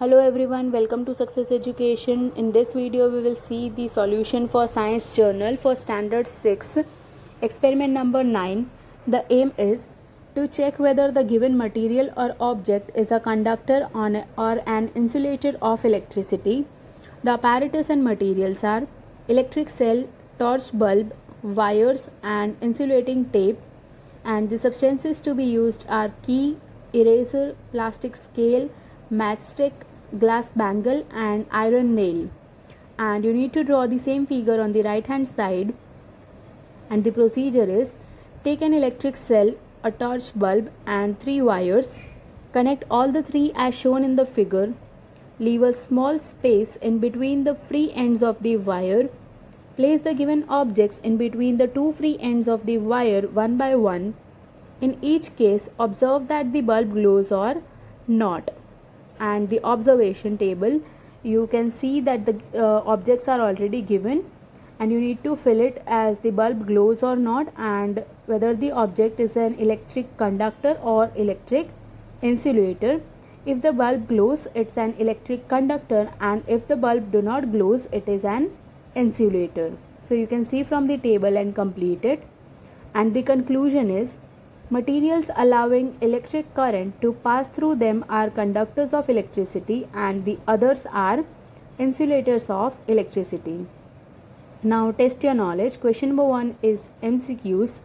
Hello everyone, welcome to Success Education. In this video, we will see the solution for Science Journal for Standard 6, experiment number 9. The aim is to check whether the given material or object is a conductor on or an insulator of electricity. The apparatus and materials are electric cell, torch bulb, wires, and insulating tape. And the substances to be used are key, eraser, plastic scale, matchstick, glass bangle, and iron nail. And you need to draw the same figure on the right hand side. And the procedure is take an electric cell, a torch bulb, and three wires. Connect all the three as shown in the figure. Leave a small space in between the free ends of the wire. Place the given objects in between the two free ends of the wire one by one. In each case, observe that the bulb glows or not. And the observation table, you can see that the uh, objects are already given and you need to fill it as the bulb glows or not and whether the object is an electric conductor or electric insulator. If the bulb glows it's an electric conductor and if the bulb do not glows it is an insulator. So you can see from the table and complete it. And the conclusion is materials allowing electric current to pass through them are conductors of electricity and the others are insulators of electricity now test your knowledge. Question number 1 is MCQs.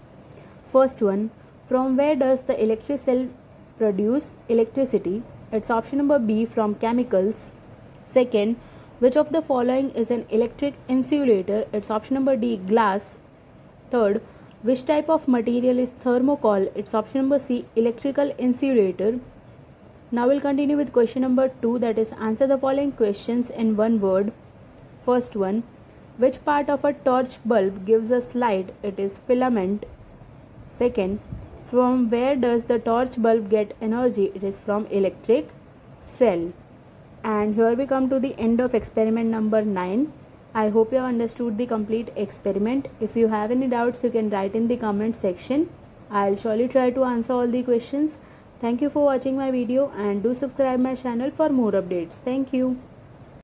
First one, from where does the electric cell produce electricity? It's option number B from chemicals. Second, which of the following is an electric insulator? It's option number D glass. Third, which type of material is thermocol? It's option number C electrical insulator. Now we'll continue with question number 2 that is answer the following questions in one word. First one, which part of a torch bulb gives us light? It is filament. Second, from where does the torch bulb get energy? It is from electric cell. And here we come to the end of experiment number 9. I hope you have understood the complete experiment. If you have any doubts, you can write in the comment section. I'll surely try to answer all the questions. Thank you for watching my video and do subscribe my channel for more updates. Thank you.